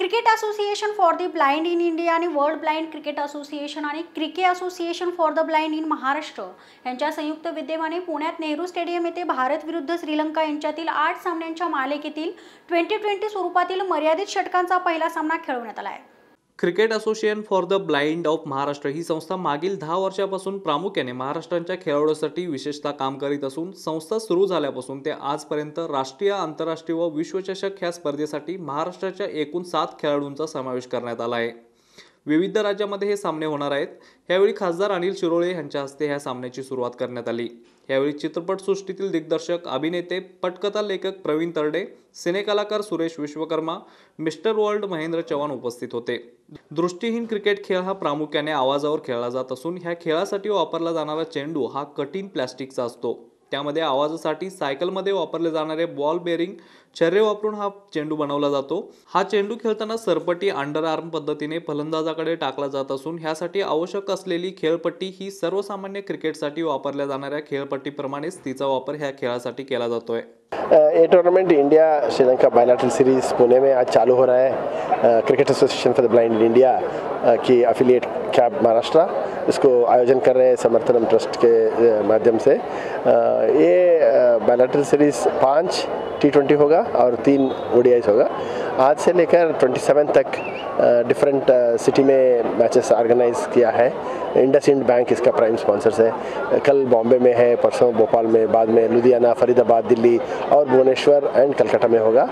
Cricket association for the blind in India आणि world blind cricket association आणि cricket association for the blind in Maharashtra यांच्या संयुक्त विद्यमाने पुण्यात नेहरू स्टेडियम येथे भारत विरुद्ध श्रीलंका यांच्यातील आठ सामन्यांच्या मालिकेतील ट्वेंटी ट्वेंटी स्वरूपातील मर्यादित षटकांचा पहिला सामना खेळवण्यात आला आहे. Cricket association for the blind of Maharashtra ही संस्था मागील दहा वर्षापासून प्रामुख्याने महाराष्ट्रांच्या खेळाडूसाठी विशेषतः काम करीत असून संस्था सुरू झाल्यापासून ते आजपर्यंत राष्ट्रीय आंतरराष्ट्रीय व विश्वचषक ह्या स्पर्धेसाठी महाराष्ट्राच्या एकूण सात खेळाडूंचा समावेश करण्यात आला आहे. विविध राज्यामध्ये हे सामने होणार आहेत. यावेळी खासदार अनिल शिरोळे यांच्या हस्ते ह्या सामन्याची सुरुवात करण्यात आली. यावेळी चित्रपटसृष्टीतील दिग्दर्शक अभिनेते पटकथा लेखक प्रवीण तरडे सिनेकलाकार सुरेश विश्वकर्मा मिस्टर वर्ल्ड महेंद्र चव्हाण उपस्थित होते. दृष्टीहीन क्रिकेट खेळ हा प्रामुख्याने आवाजावर खेळला जात असून ह्या खेळासाठी वापरला जाणारा चेंडू हा कठीण प्लॅस्टिकचा असतो. त्यामध्ये आवाजासाठी सायकलमध्ये वापरले जाणारे बॉल बेरिंग छर्रे वापरून हा चेंडू बनवला जातो. हा चेंडू खेळताना सरपटी अंडर आर्म पद्धतीने फलंदाजाकडे टाकला जात असून ह्यासाठी आवश्यक असलेली खेळपट्टी ही सर्वसामान्य क्रिकेटसाठी वापरल्या जाणाऱ्या खेळपट्टीप्रमाणेच तिचा वापर ह्या खेळासाठी केला जातोय. ये tournament India Sri Lanka bilateral series Pune में आज चालू हो रहा है। Cricket association for the blind India की अफिलिएट कैब महाराष्ट्र इसको आयोजन कर रहे हैं समर्थनम ट्रस्ट के माध्यम से। ये बायलैटरल सीरीज़ पाँच टी ट्वेंटी होगा और तीन ओडियाईज होगा। आज से लेकर ट्वेंटी सेवन तक डिफरेंट सिटी में मैचेस ऑर्गेनाइज किया है। इंडस इंड बैंक इसका प्राइम स्पॉन्सर्स है। कल बॉम्बे में है, परसों भोपाल में, बाद में लुधियाना, फरीदाबाद, दिल्ली और भुवनेश्वर एंड कलकत्ता में होगा।